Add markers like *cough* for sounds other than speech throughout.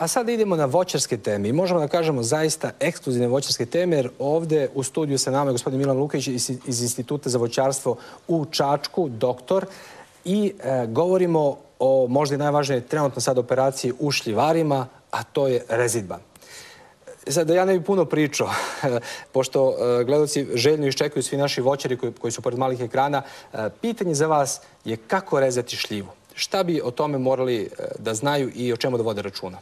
A sad idemo na voćarske teme i možemo da kažemo zaista ekskluzivne voćarske teme, jer ovde u studiju sa nama je gospodin Milan Lukić iz Instituta za voćarstvo u Čačku, doktor, i e, govorimo o možda i najvažnije trenutno sad operaciji u šljivarima, a to je rezidba. E, sad, da ja ne bi puno pričao, *laughs* pošto e, željno iščekuju svi naši voćari koji su pored malih ekrana, e, pitanje za vas je kako rezati šljivu. Šta bi o tome morali e, da znaju i o čemu da vode računa?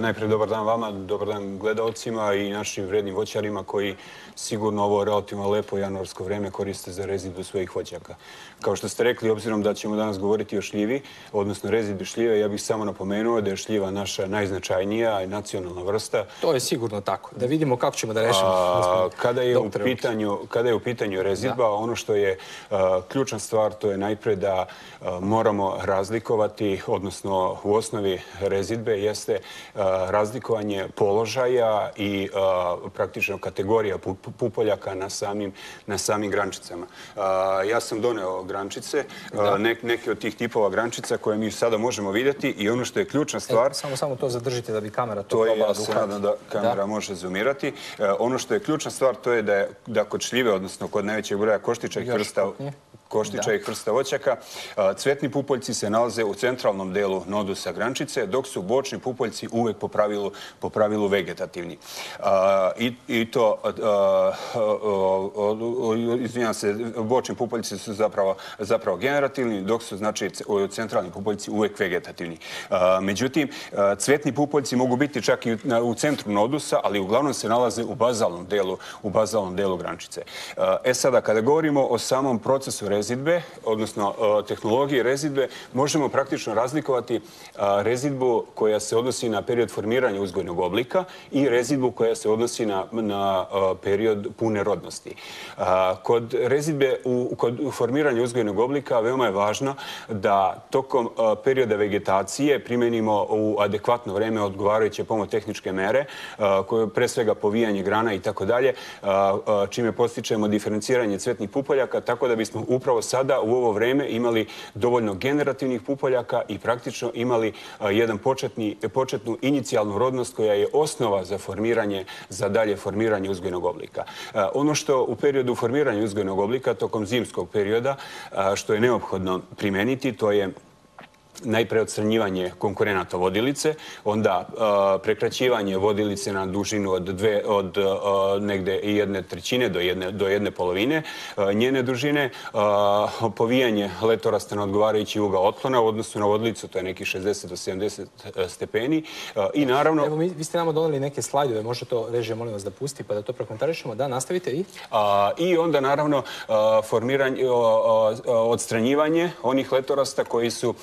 Najprije dobar dan vama, dobar dan gledalcima i našim vrednim voćarima koji sigurno ovo relativno lepo januarsko vreme koriste za rezidu svojih voćaka. Kao što ste rekli, obzirom da ćemo danas govoriti o šljivi, odnosno rezidu šljive, ja bih samo napomenuo da je šljiva naša najznačajnija i nacionalna vrsta. To je sigurno tako. Da vidimo kako ćemo da rešimo. Kada je u pitanju, kada je u pitanju rezidba, ono što je ključna stvar, to je najpre da moramo razlikovati, odnosno u osnovi rezidbe, jeste razlikovanje položaja i praktično kategorija pupoljaka na samim, na samim grančicama. Ja sam doneo grančice, neke od tih tipova grančica koje mi sada možemo vidjeti i ono što je ključna stvar... Samo, samo to zadržite da bi kamera to To je, ja se nadam da kamera može zoomirati. Ono što je ključna stvar to je da, je, da kod šljive, odnosno kod najvećeg broja koštića i krsta, koštića i hrsta voćaka. Cvetni pupoljci se nalaze u centralnom delu nodusa grančice, dok su bočni pupoljci uvek po pravilu, po pravilu vegetativni. I, I to, izvinjam se, bočni pupoljci su zapravo, zapravo generativni, dok su znači, centralni pupoljci uvek vegetativni. Međutim, cvetni pupoljci mogu biti čak i u centru nodusa, ali uglavnom se nalaze u bazalnom delu, u bazalnom delu grančice. E sada, kada govorimo o samom procesu rezidbe, odnosno e, tehnologije rezidbe, možemo praktično razlikovati e, rezidbu koja se odnosi na period formiranja uzgojnog oblika i rezidbu koja se odnosi na, na e, period pune rodnosti. Kod rezidbe, u, kod formiranja uzgojnog oblika, veoma je važno da tokom perioda vegetacije primenimo u adekvatno vreme odgovarajuće pomotehničke mere, koje pre svega povijanje grana i tako dalje, čime postičemo diferenciranje cvetnih pupoljaka, tako da bismo upravo upravo sada u ovo vreme imali dovoljno generativnih pupoljaka i praktično imali e, jedan početni, početnu inicijalnu rodnost koja je osnova za formiranje, za dalje formiranje uzgojnog oblika. E, ono što u periodu formiranja uzgojnog oblika, tokom zimskog perioda, e, što je neophodno primeniti, to je najpre odstranjivanje konkurenata vodilice, onda prekraćivanje vodilice na dužinu od, dve, od negde jedne trećine do jedne, do jedne polovine njene dužine, povijanje letorasta na odgovarajući uga otklona u odnosu na vodilicu, to je neki 60 do 70 e, stepeni. I naravno... Evo, mi, vi ste nama donali neke slajdove, može to režije, molim vas da pusti, pa da to prokomentarišemo. Da, nastavite i? I onda, naravno, formiranje, odstranjivanje onih letorasta koji su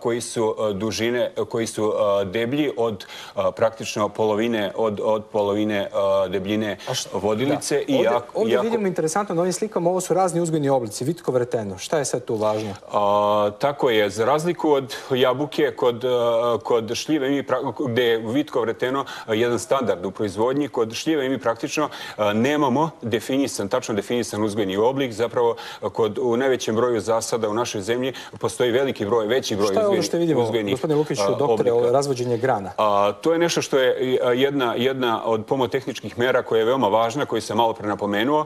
koji su e, dužine, koji su e, deblji od e, praktično polovine od od polovine debljine vodilice i ovdje, vidimo interesantno na ovim slikama ovo su razni uzgojni oblici. Vitko vreteno šta je sad tu važno? Tako je. Za razliku od jabuke kod kod šljive mi gde je vitko vreteno jedan standard u proizvodnji kod šljive mi praktično nemamo definisan tačno definisan uzgojni oblik. Zapravo kod u najvećem broju zasada u našoj zemlji postoji veliki broj veći broj Šta je ono što vidimo, gospodine Lukiću, doktore, ovo razvođenje grana? To je nešto što je jedna, jedna od pomotehničkih mera koja je veoma važna, koju sam malo prenapomenuo.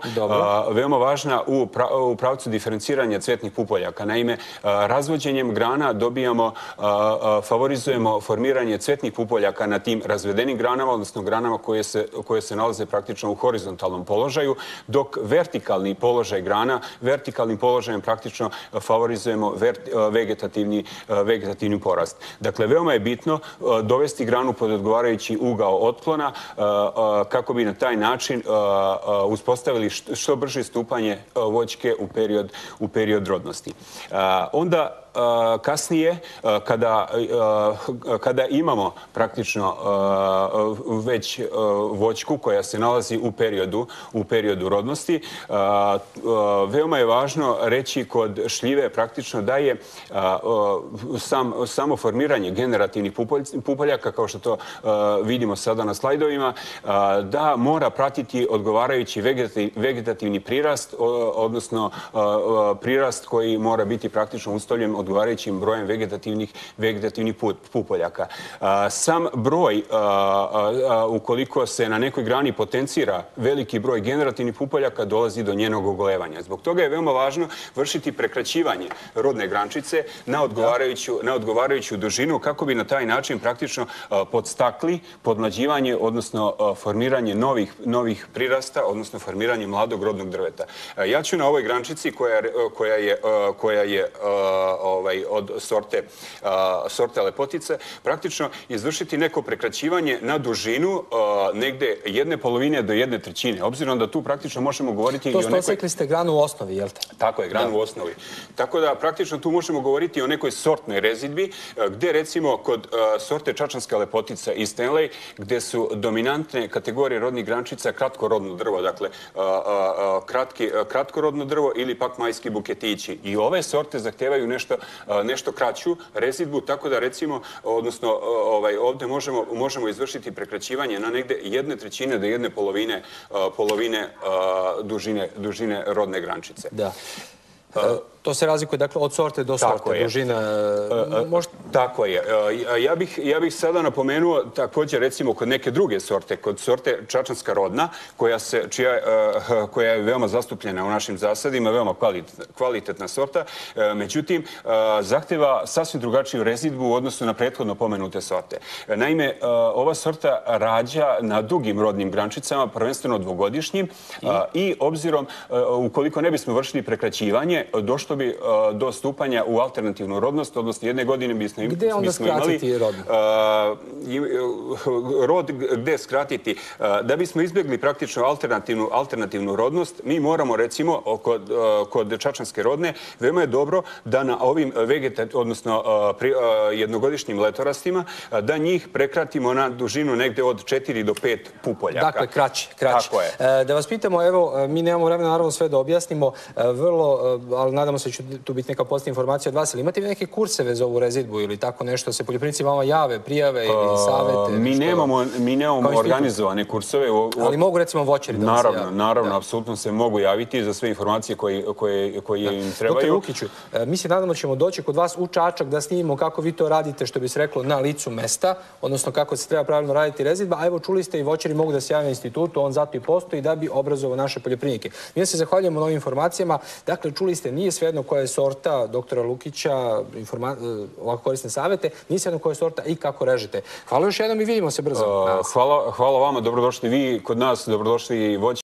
Veoma važna u, u pravcu diferenciranja cvetnih pupoljaka. Naime, razvođenjem grana dobijamo, favorizujemo formiranje cvetnih pupoljaka na tim razvedenim granama, odnosno granama koje se, koje se nalaze praktično u horizontalnom položaju, dok vertikalni položaj grana, vertikalnim položajem praktično favorizujemo vegetativni E, vegetativni porast. Dakle, veoma je bitno e, dovesti granu pod odgovarajući ugao otklona e, kako bi na taj način uspostavili što brže stupanje voćke u period, u period rodnosti. Onda Eh, kasnije, eh, kada, eh, kada imamo praktično već voćku koja se nalazi u periodu, u periodu rodnosti, veoma je važno reći kod šljive praktično da je sam, samo formiranje generativnih pupoljaka, kao što to vidimo sada na slajdovima, da mora pratiti odgovarajući vegetativni prirast, odnosno prirast koji mora biti praktično ustavljen odgovarajućim brojem vegetativnih, vegetativnih pupoljaka. Sam broj, ukoliko se na nekoj grani potencira veliki broj generativnih pupoljaka, dolazi do njenog ogolevanja. Zbog toga je veoma važno vršiti prekraćivanje rodne grančice na odgovarajuću, na odgovarajuću dužinu kako bi na taj način praktično podstakli podmlađivanje, odnosno formiranje novih, novih prirasta, odnosno formiranje mladog rodnog drveta. Ja ću na ovoj grančici koja, koja je, koja je ovaj, od sorte, sorte lepotice praktično izvršiti neko prekraćivanje na dužinu negde jedne polovine do jedne trećine. Obzirom da tu praktično možemo govoriti... To što osekli ste granu u osnovi, jel te? Tako je, granu u osnovi. Tako da praktično tu možemo govoriti o nekoj sortnoj rezidbi, gde recimo kod sorte čačanska lepotica i Stanley, gde su dominantne kategorije rodnih grančica kratkorodno drvo, dakle kratki, kratkorodno drvo ili pak majski buketići. I ove sorte zahtevaju nešto, nešto kraću rezidbu, tako da recimo, odnosno ovaj, ovde možemo, možemo izvršiti prekraćivanje na negde jedne trećine do jedne polovine, polovine dužine, dužine rodne grančice. Da. To se razlikuje dakle, od sorte do sorte, dužina. Možda... Tako je. Ja bih, ja bih sada napomenuo također recimo kod neke druge sorte, kod sorte čačanska rodna, koja, se, čija, koja je veoma zastupljena u našim zasadima, veoma kvalitetna sorta. Međutim, zahtjeva sasvim drugačiju rezidbu u odnosu na prethodno pomenute sorte. Naime, ova sorta rađa na dugim rodnim grančicama, prvenstveno dvogodišnjim, i, i obzirom, ukoliko ne bismo vršili prekraćivanje, došlo bi do stupanja u alternativnu rodnost, odnosno jedne godine bismo, gde bismo onda skratiti rod? Uh, rod gde skratiti? Uh, da bismo izbjegli praktično alternativnu, alternativnu rodnost, mi moramo recimo kod, uh, kod čačanske rodne, veoma je dobro da na ovim vegeta, odnosno pri, jednogodišnjim letorastima, da njih prekratimo na dužinu negde od 4 do 5 pupoljaka. Dakle, kraće. kraće. Tako je. Uh, da vas pitamo, evo, mi nemamo vremena naravno sve da objasnimo, vrlo, ali nadamo se će tu biti neka posljedna informacija od vas, ali imate li neke kurseve za ovu rezidbu ili tako nešto, se poljoprivnici vama jave, prijave ili pa, savete? Mi nemamo, mi nemamo organizovane kurseve. Ali mogu recimo voćari da naravno, se Naravno, apsolutno se mogu javiti za sve informacije koje, koje, koje im trebaju. Doktor Lukiću, e, mi se nadamo ćemo doći kod vas u Čačak da snimimo kako vi to radite, što bi se reklo, na licu mesta, odnosno kako se treba pravilno raditi rezidba, a evo čuli ste i voćari mogu da se javaju na institutu, on zato i postoji da bi obrazovao naše poljoprivnike. Mi se zahvaljujemo novim informacijama. Dakle, čuli ste, nije svejedno koja je sorta doktora Lukića, e, ovako korisne savete, nisi svejedno koje sorta i kako režete. Hvala još jednom i vidimo se brzo. Hvala, hvala vama, dobrodošli vi kod nas, dobrodošli i voći.